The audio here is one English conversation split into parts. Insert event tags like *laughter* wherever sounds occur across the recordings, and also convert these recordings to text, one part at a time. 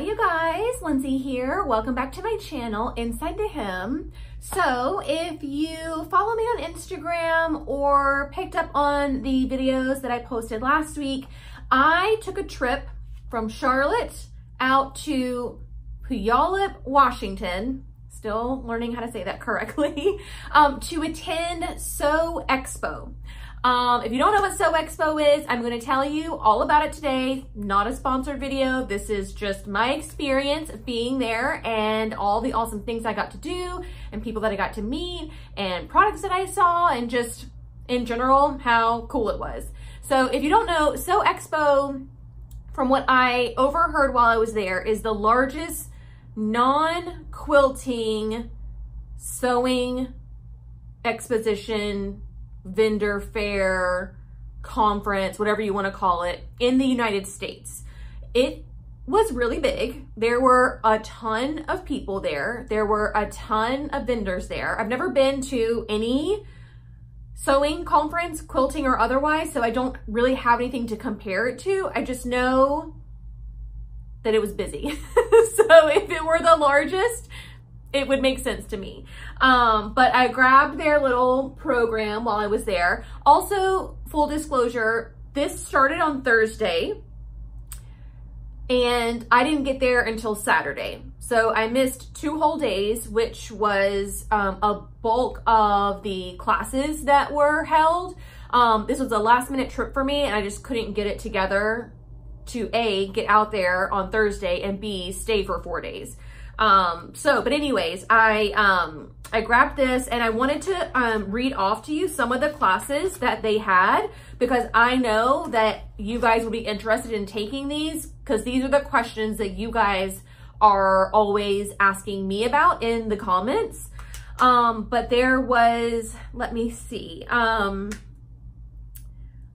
Hi you guys, Lindsay here. Welcome back to my channel, Inside the Hem. So if you follow me on Instagram or picked up on the videos that I posted last week, I took a trip from Charlotte out to Puyallup, Washington, still learning how to say that *laughs* correctly, um, to attend Sew Expo. Um, if you don't know what Sew Expo is, I'm going to tell you all about it today. Not a sponsored video. This is just my experience of being there and all the awesome things I got to do and people that I got to meet and products that I saw and just in general how cool it was. So if you don't know, Sew Expo, from what I overheard while I was there, is the largest non-quilting sewing exposition vendor fair, conference, whatever you want to call it, in the United States. It was really big. There were a ton of people there. There were a ton of vendors there. I've never been to any sewing conference, quilting or otherwise, so I don't really have anything to compare it to. I just know that it was busy. *laughs* so if it were the largest, it would make sense to me. Um, but I grabbed their little program while I was there. Also, full disclosure, this started on Thursday and I didn't get there until Saturday. So I missed two whole days, which was um, a bulk of the classes that were held. Um, this was a last minute trip for me and I just couldn't get it together to A, get out there on Thursday and B, stay for four days. Um, so, but anyways, I, um, I grabbed this and I wanted to, um, read off to you some of the classes that they had because I know that you guys will be interested in taking these because these are the questions that you guys are always asking me about in the comments. Um, but there was, let me see, um,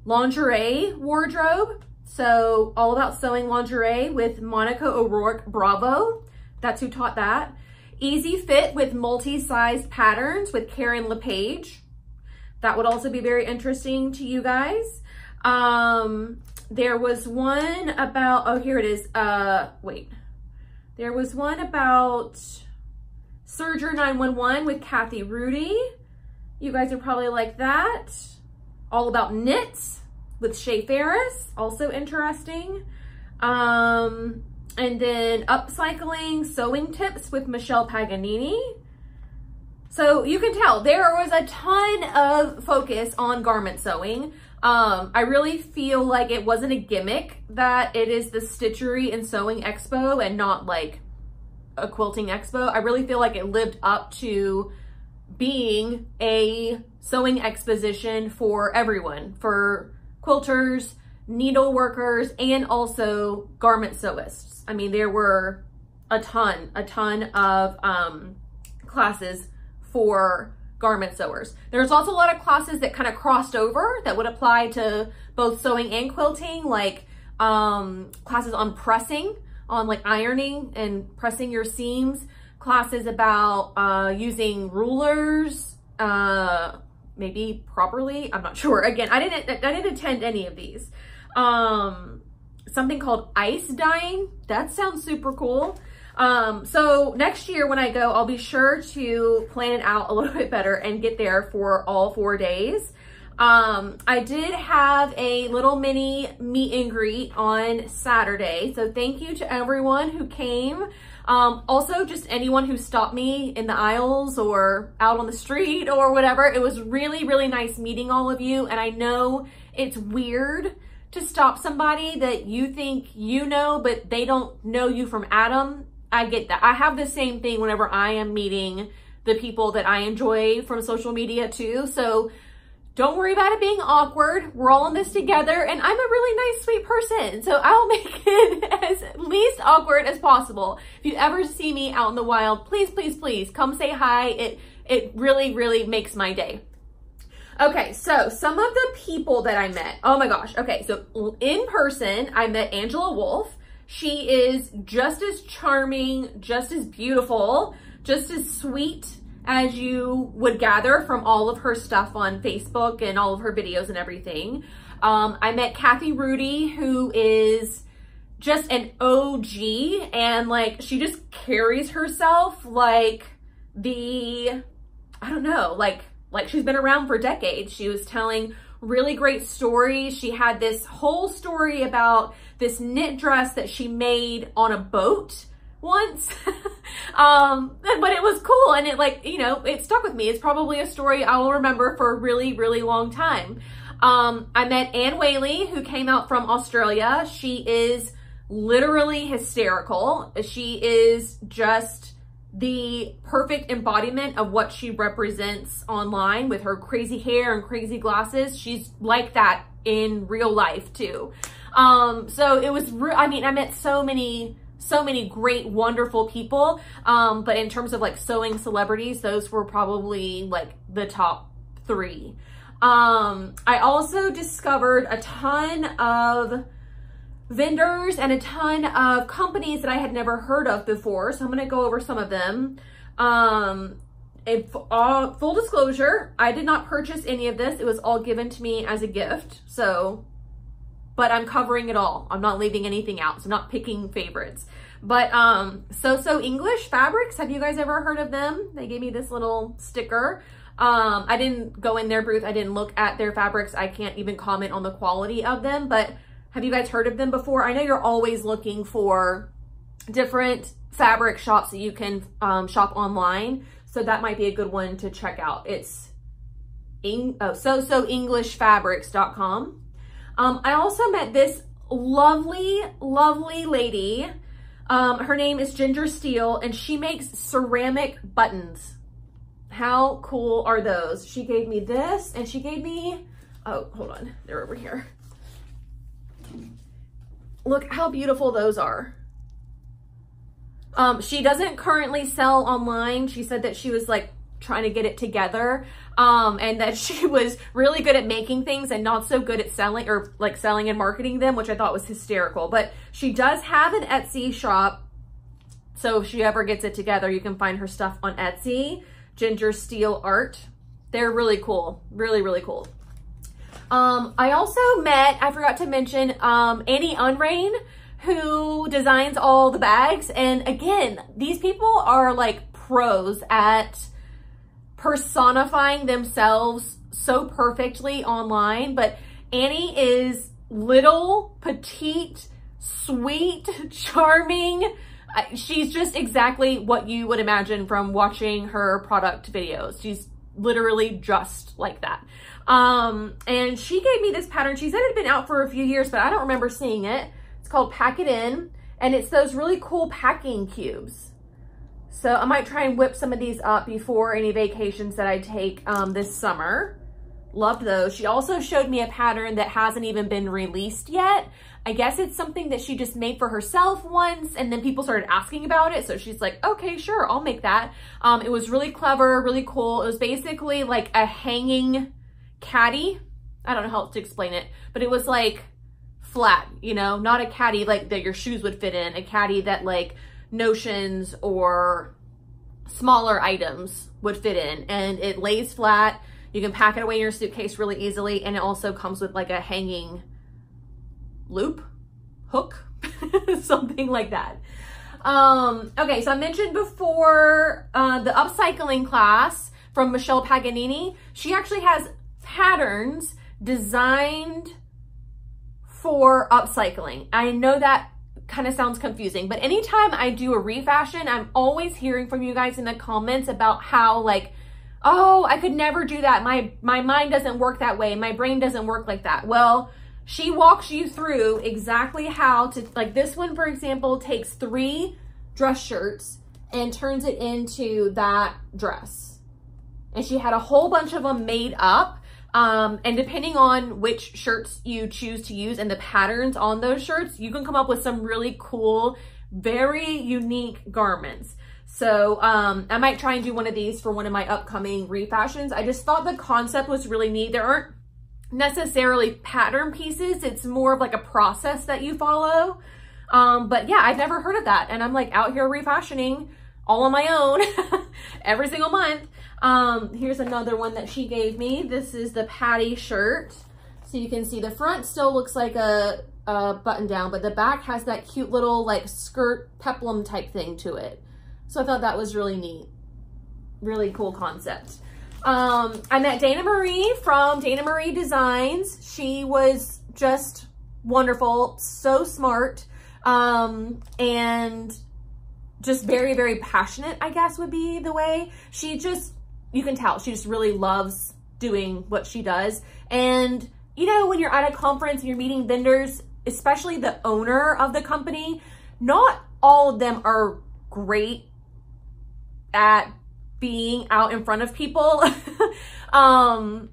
lingerie wardrobe. So all about sewing lingerie with Monica O'Rourke Bravo. That's who taught that. Easy Fit with multi-sized patterns with Karen LePage. That would also be very interesting to you guys. Um, there was one about, oh, here it is. Uh, wait. There was one about Serger 911 with Kathy Rudy. You guys are probably like that. All about knits with Shay Ferris. Also interesting. Um, and then upcycling sewing tips with Michelle Paganini. So you can tell there was a ton of focus on garment sewing. Um, I really feel like it wasn't a gimmick that it is the Stitchery and Sewing Expo and not like a quilting expo. I really feel like it lived up to being a sewing exposition for everyone, for quilters, needle workers, and also garment sewists. I mean, there were a ton, a ton of um, classes for garment sewers. There's also a lot of classes that kind of crossed over that would apply to both sewing and quilting, like um, classes on pressing, on like ironing and pressing your seams, classes about uh, using rulers, uh, maybe properly. I'm not *laughs* sure. Again, I didn't, I didn't attend any of these. Um, something called ice dyeing. That sounds super cool. Um, so next year when I go, I'll be sure to plan it out a little *laughs* bit better and get there for all four days. Um, I did have a little mini meet and greet on Saturday. So thank you to everyone who came. Um, also just anyone who stopped me in the aisles or out on the street or whatever. It was really, really nice meeting all of you. And I know it's weird to stop somebody that you think you know, but they don't know you from Adam. I get that. I have the same thing whenever I am meeting the people that I enjoy from social media too. So don't worry about it being awkward. We're all in this together and I'm a really nice, sweet person. So I'll *laughs* make it as least awkward as possible. If you ever see me out in the wild, please, please, please come say hi. It, it really, really makes my day. Okay, so some of the people that I met, oh my gosh. Okay, so in person, I met Angela Wolf. She is just as charming, just as beautiful, just as sweet as you would gather from all of her stuff on Facebook and all of her videos and everything. Um, I met Kathy Rudy, who is just an OG and like she just carries herself like the, I don't know, like, like she's been around for decades. She was telling really great stories. She had this whole story about this knit dress that she made on a boat once. *laughs* um, but it was cool and it like, you know, it stuck with me. It's probably a story I will remember for a really, really long time. Um, I met Anne Whaley who came out from Australia. She is literally hysterical. She is just the perfect embodiment of what she represents online with her crazy hair and crazy glasses. She's like that in real life too. Um, so it was, I mean, I met so many, so many great, wonderful people. Um, but in terms of like sewing celebrities, those were probably like the top three. Um, I also discovered a ton of vendors and a ton of companies that I had never heard of before. So I'm going to go over some of them. Um, if, uh, full disclosure, I did not purchase any of this. It was all given to me as a gift. So, but I'm covering it all. I'm not leaving anything out. So not picking favorites. But um, So Sew English Fabrics, have you guys ever heard of them? They gave me this little sticker. Um, I didn't go in their booth. I didn't look at their fabrics. I can't even comment on the quality of them, but have you guys heard of them before? I know you're always looking for different fabric shops that you can um, shop online. So that might be a good one to check out. It's oh, so sew englishfabrics.com. Um, I also met this lovely, lovely lady. Um, her name is Ginger Steele and she makes ceramic buttons. How cool are those? She gave me this and she gave me, oh, hold on, they're over here. Look how beautiful those are. Um, she doesn't currently sell online. She said that she was like trying to get it together um, and that *laughs* she was really good at making things and not so good at selling or like selling and marketing them, which I thought was hysterical. But she does have an Etsy shop. So if she ever gets it together, you can find her stuff on Etsy, Ginger Steele Art. They're really cool. Really, really cool. Um, I also met, I forgot to mention, um, Annie Unrein, who designs all the bags. And again, these people are like pros at personifying themselves so perfectly online. But Annie is little, petite, sweet, *laughs* charming. She's just exactly what you would imagine from watching her product videos. She's literally just like that. Um, and she gave me this pattern. She said it had been out for a few years, but I don't remember seeing it. It's called Pack It In, and it's those really cool packing cubes. So I might try and whip some of these up before any vacations that I take um, this summer. Loved those. She also showed me a pattern that hasn't even been released yet. I guess it's something that she just made for herself once and then people started asking about it. So she's like, okay, sure, I'll make that. Um, it was really clever, really cool. It was basically like a hanging caddy. I don't know how to explain it, but it was like flat, you know, not a caddy like that your shoes would fit in, a caddy that like notions or smaller items would fit in and it lays flat. You can pack it away in your suitcase really easily. And it also comes with like a hanging loop, hook, *laughs* something like that. Um, okay, so I mentioned before uh, the upcycling class from Michelle Paganini. She actually has patterns designed for upcycling. I know that kind of sounds confusing, but anytime I do a refashion, I'm always hearing from you guys in the comments about how like, oh, I could never do that. My, my mind doesn't work that way. My brain doesn't work like that. Well, she walks you through exactly how to, like this one, for example, takes three dress shirts and turns it into that dress. And she had a whole bunch of them made up um, and depending on which shirts you choose to use and the patterns on those shirts, you can come up with some really cool, very unique garments. So um, I might try and do one of these for one of my upcoming refashions. I just thought the concept was really neat. There aren't necessarily pattern pieces. It's more of like a process that you follow. Um, but yeah, I've never heard of that. And I'm like out here refashioning all on my own *laughs* every single month. Um, here's another one that she gave me. This is the Patty shirt. So you can see the front still looks like a uh, button down, but the back has that cute little like skirt peplum type thing to it. So I thought that was really neat. Really cool concept. Um, I met Dana Marie from Dana Marie Designs. She was just wonderful, so smart, um, and just very, very passionate, I guess would be the way. She just, you can tell, she just really loves doing what she does. And, you know, when you're at a conference and you're meeting vendors, especially the owner of the company, not all of them are great at being out in front of people. *laughs* um,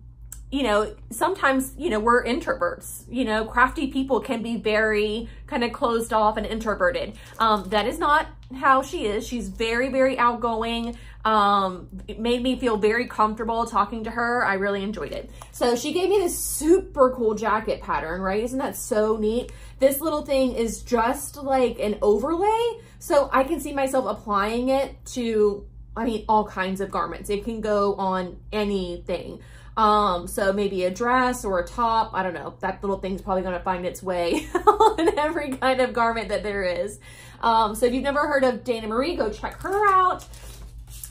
you know, sometimes, you know, we're introverts, you know, crafty people can be very kind of closed off and introverted. Um, that is not how she is. She's very, very outgoing. Um, it made me feel very comfortable talking to her. I really enjoyed it. So she gave me this super cool jacket pattern, right? Isn't that so neat? This little thing is just like an overlay. So I can see myself applying it to, I mean, all kinds of garments. It can go on anything. Um, so maybe a dress or a top, I don't know. That little thing's probably going to find its way *laughs* on every kind of garment that there is. Um, so if you've never heard of Dana Marie, go check her out.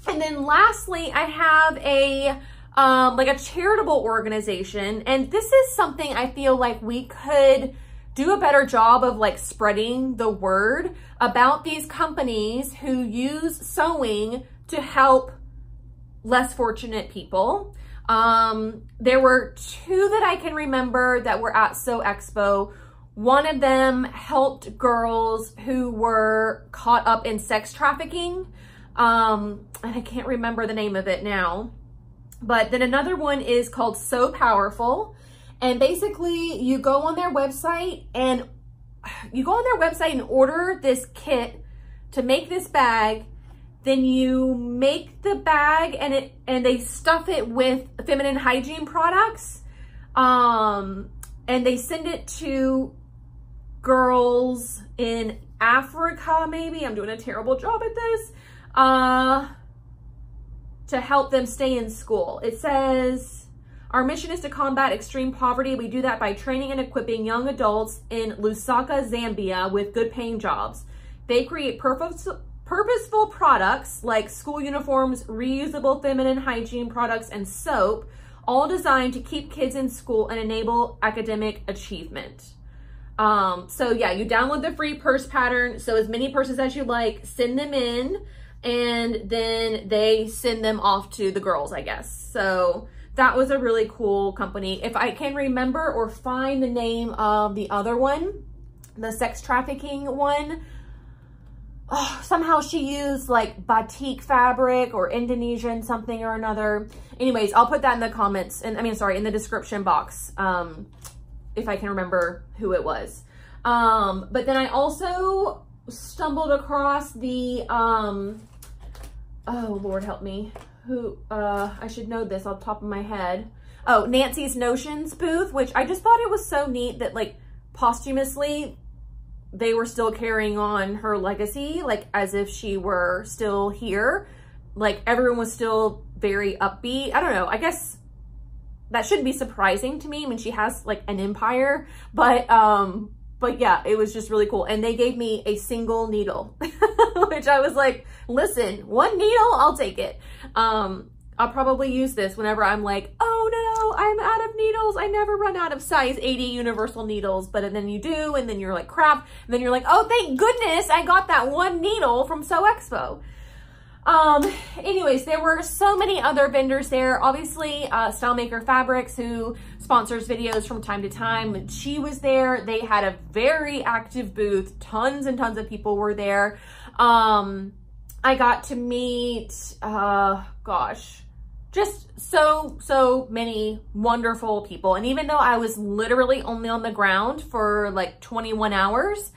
And then lastly, I have a, um, like a charitable organization. And this is something I feel like we could do a better job of like spreading the word about these companies who use sewing to help less fortunate people. Um, there were two that I can remember that were at Sew Expo. One of them helped girls who were caught up in sex trafficking. Um, and I can't remember the name of it now. But then another one is called Sew Powerful. And basically you go on their website and you go on their website and order this kit to make this bag then you make the bag and it and they stuff it with feminine hygiene products. Um, and they send it to girls in Africa, maybe. I'm doing a terrible job at this. Uh, to help them stay in school. It says, our mission is to combat extreme poverty. We do that by training and equipping young adults in Lusaka, Zambia with good paying jobs. They create perfect, Purposeful products like school uniforms, reusable feminine hygiene products, and soap, all designed to keep kids in school and enable academic achievement. Um, so yeah, you download the free purse pattern. So as many purses as you like, send them in, and then they send them off to the girls, I guess. So that was a really cool company. If I can remember or find the name of the other one, the sex trafficking one, oh, somehow she used like batik fabric or Indonesian something or another. Anyways, I'll put that in the comments and I mean, sorry, in the description box. Um, if I can remember who it was. Um, but then I also stumbled across the, um, oh Lord help me, who, uh, I should know this off the top of my head. Oh, Nancy's Notions booth, which I just thought it was so neat that like posthumously they were still carrying on her legacy, like as if she were still here. Like everyone was still very upbeat. I don't know. I guess that shouldn't be surprising to me. I mean, she has like an empire, but, um, but yeah, it was just really cool. And they gave me a single needle, *laughs* which I was like, listen, one needle, I'll take it. Um, I'll probably use this whenever I'm like, oh no, I'm out of needles. I never run out of size 80 universal needles. But then you do, and then you're like, crap. And then you're like, oh, thank goodness I got that one needle from Sew Expo. Um, anyways, there were so many other vendors there. Obviously, uh, Stylemaker Fabrics, who sponsors videos from time to time, she was there. They had a very active booth. Tons and tons of people were there. Um, I got to meet, uh, gosh, just so, so many wonderful people. And even though I was literally only on the ground for like 21 hours,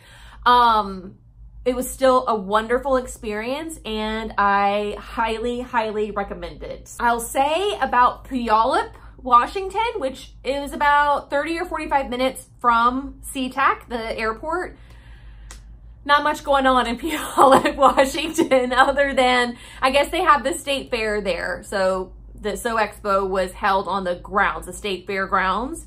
um, it was still a wonderful experience and I highly, highly recommend it. I'll say about Puyallup, Washington, which is about 30 or 45 minutes from SeaTac, the airport. Not much going on in *laughs* Puyallup, Washington, other than, I guess they have the state fair there. So the Sew Expo was held on the grounds, the state fairgrounds.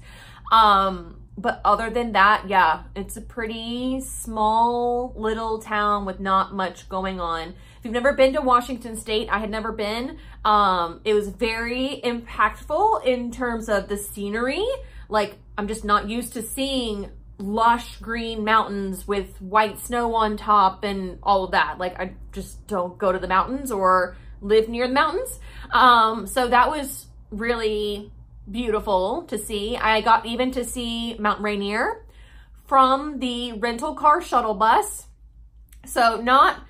Um, but other than that, yeah, it's a pretty small little town with not much going on. If you've never been to Washington State, I had never been. Um, it was very impactful in terms of the scenery. Like, I'm just not used to seeing lush green mountains with white snow on top and all of that. Like, I just don't go to the mountains or live near the mountains. Um, so that was really beautiful to see. I got even to see Mount Rainier from the rental car shuttle bus. So not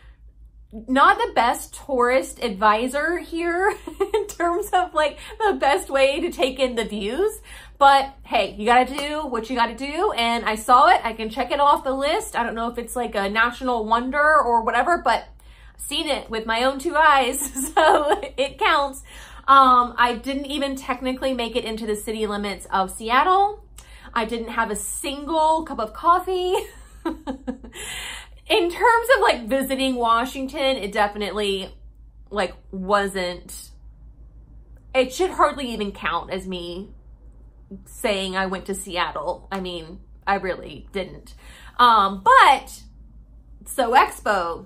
not the best tourist advisor here *laughs* in terms of like the best way to take in the views. But hey, you gotta do what you gotta do. And I saw it, I can check it off the list. I don't know if it's like a national wonder or whatever, but seen it with my own two eyes, *laughs* so it counts. Um, I didn't even technically make it into the city limits of Seattle. I didn't have a single cup of coffee. *laughs* In terms of like visiting Washington, it definitely like wasn't, it should hardly even count as me saying I went to Seattle. I mean, I really didn't. Um, but Sew Expo,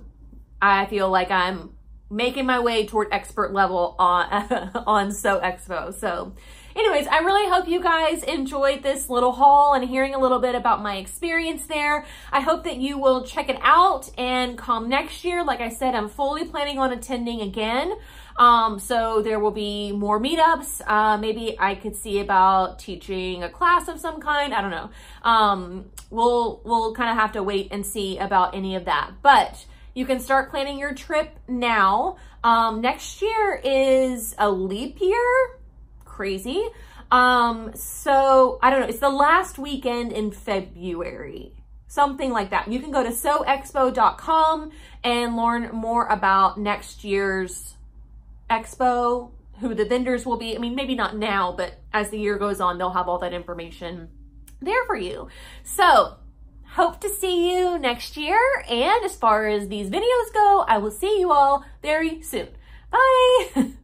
I feel like I'm making my way toward expert level on, *laughs* on Sew Expo. So anyways, I really hope you guys enjoyed this little haul and hearing a little bit about my experience there. I hope that you will check it out and come next year. Like I said, I'm fully planning on attending again. Um, so there will be more meetups. Uh, maybe I could see about teaching a class of some kind. I don't know. Um, we'll, we'll kind of have to wait and see about any of that. But you can start planning your trip now. Um, next year is a leap year. Crazy. Um, so I don't know. It's the last weekend in February. Something like that. You can go to sewexpo.com and learn more about next year's expo, who the vendors will be. I mean, maybe not now, but as the year goes on, they'll have all that information there for you. So hope to see you next year. And as far as these videos go, I will see you all very soon. Bye. *laughs*